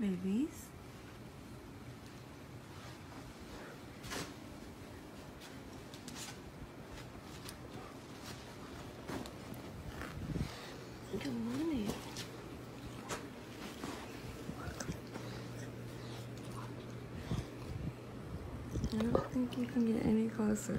babies. Good morning. I don't think you can get any closer.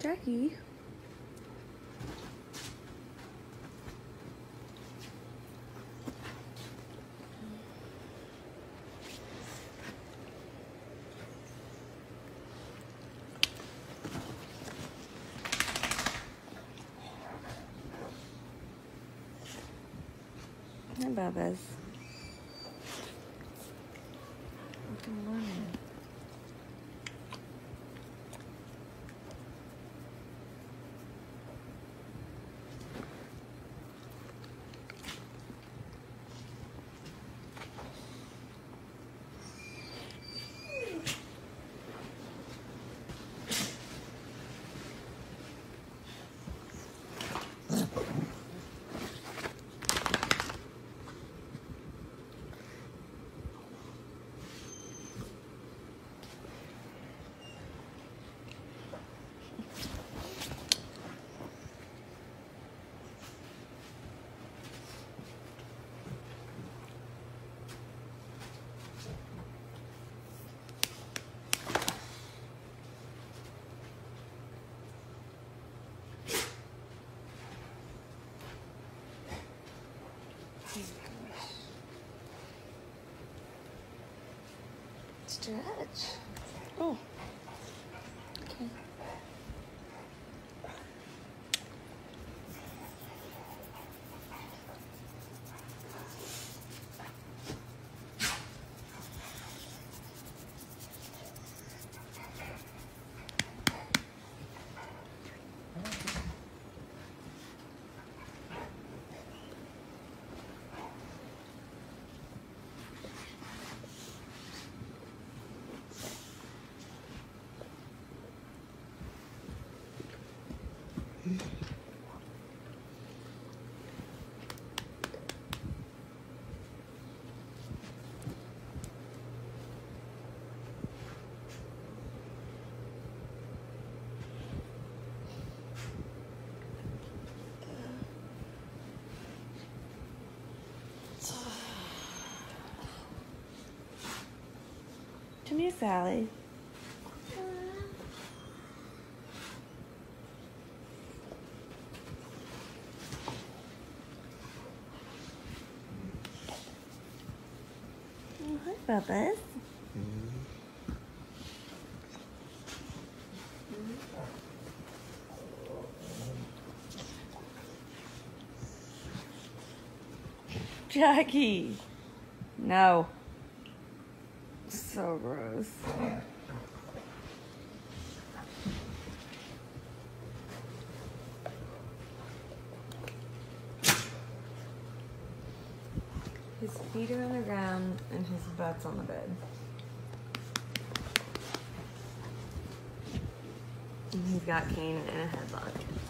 Jackie. Hi, Bubba's. Good morning. Stretch. Oh. Here, Sally. Oh, hi, Bubba's. Jackie. No. So gross. His feet are on the ground and his butt's on the bed. And he's got Kane in a headlock.